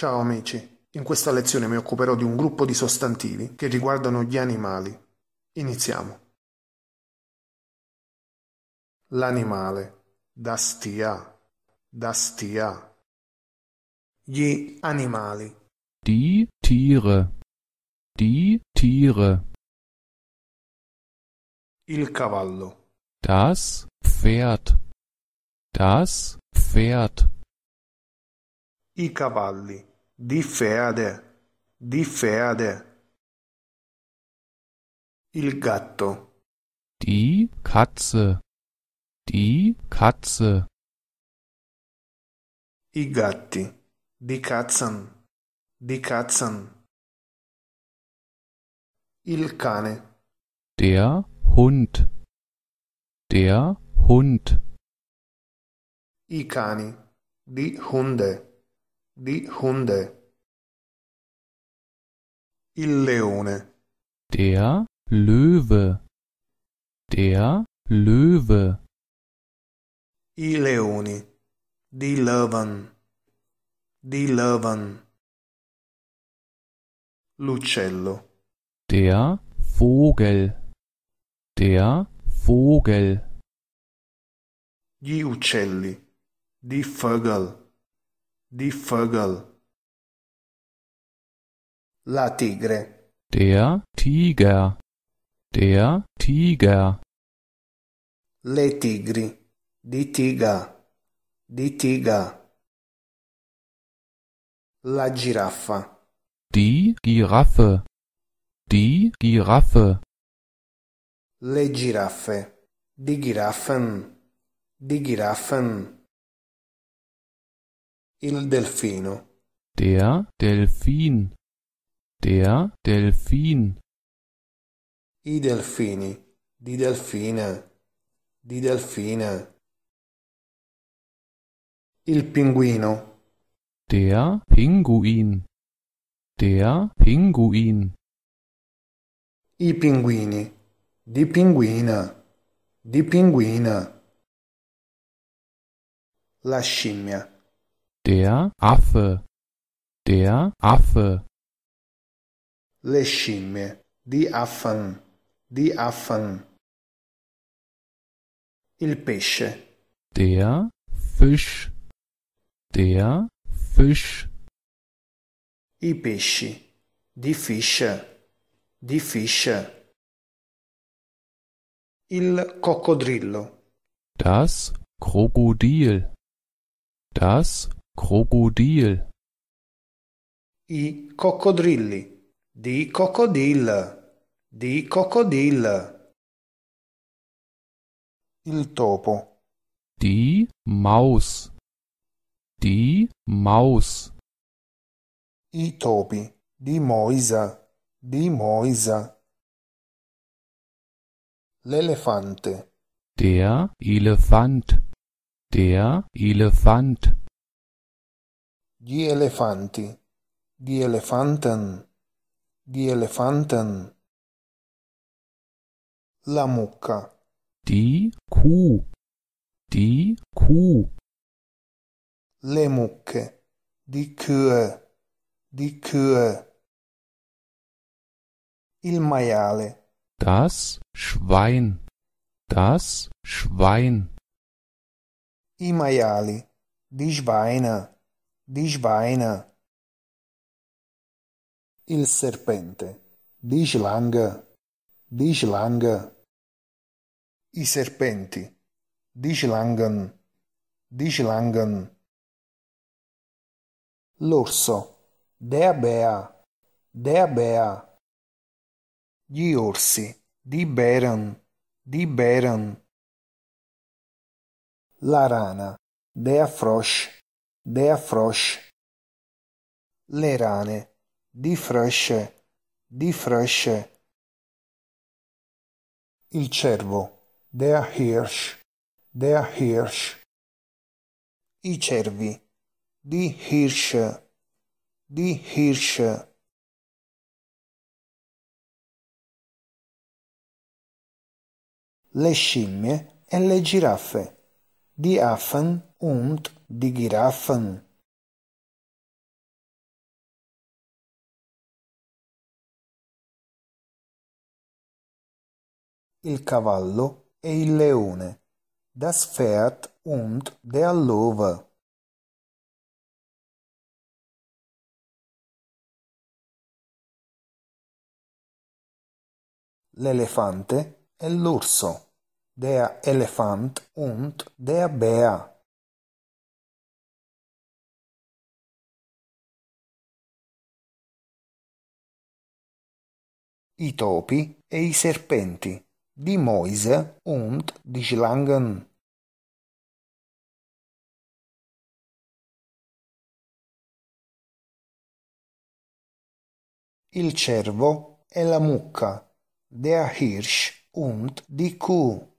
Ciao amici, in questa lezione mi occuperò di un gruppo di sostantivi che riguardano gli animali. Iniziamo. L'animale, da stia, da stia. Gli animali, Die Tiere. Die Tiere. il cavallo, Das Pferd. Das Pferd. i cavalli, di Pferde, di Pferde. Il gatto, Die Katze. Die Katze. i gatti, di Katzen, di Katzen. Il cane, Der Hund. Der Hund. i cani, di Hunde, di Hunde. Il leone, Der Löwe. Der Löwe. i leoni, di Löwen, di Löwen. L'uccello, Der Vogel. Der Vogel. gli uccelli, di Vögel, di Vögel. La tigre, Der Tiger. Der Tiger. le tigri, di Tiga, di Tiga. La giraffa, Die Giraffe. Die Giraffe. le giraffe, di Giraffen, di Giraffen. Il delfino, Der Delfin. Der Delfin. i delfini, di Delfina, di Delfina. Il pinguino, Der Pinguin. Der Pinguin. i pinguini, di Pinguina, di Pinguina. La scimmia, Der Affe. Der Affe. le scimmie, di Affen, di Affen. Il pesce, Der Fisch. Der Fisch. i pesci, di Fish, di Fish. Il coccodrillo, Das Krokodil. Das Krokodil. i coccodrilli, di Crocodile, di Crocodile. Il topo, Die Maus. Die Maus. i topi, di Moisa, di Moisa. L'elefante, Der Elefant. Der Elefant. Gli elefanti, die Elefanten, die Elefanten. La mucca, Die Kuh. Die Kuh. le mucche, di Kühe, di Kühe. Il maiale, Das Schwein. Das Schwein. i maiali, di Schweine, di Schweine. Il serpente, di Schlange, di Schlange. I serpenti, di Schlangen, di Schlangen. L'orso, der Bär, der Bär. Gli orsi, di Bären, di Bären. La rana, der Frosch, der Frosch. Le rane, di Frösche, di Frösche. Il cervo, der Hirsch, der Hirsch. I cervi, di Hirsch, di Hirsch. Le scimmie e le giraffe. Die Affen und di giraffen il cavallo e il leone. Das Pferd und der Löwe. L'elefante e l'orso. Der Elefant und der Bär. I topi e i serpenti, die Mäuse und die Schlangen. Il cervo e la mucca, der Hirsch und die Kuh.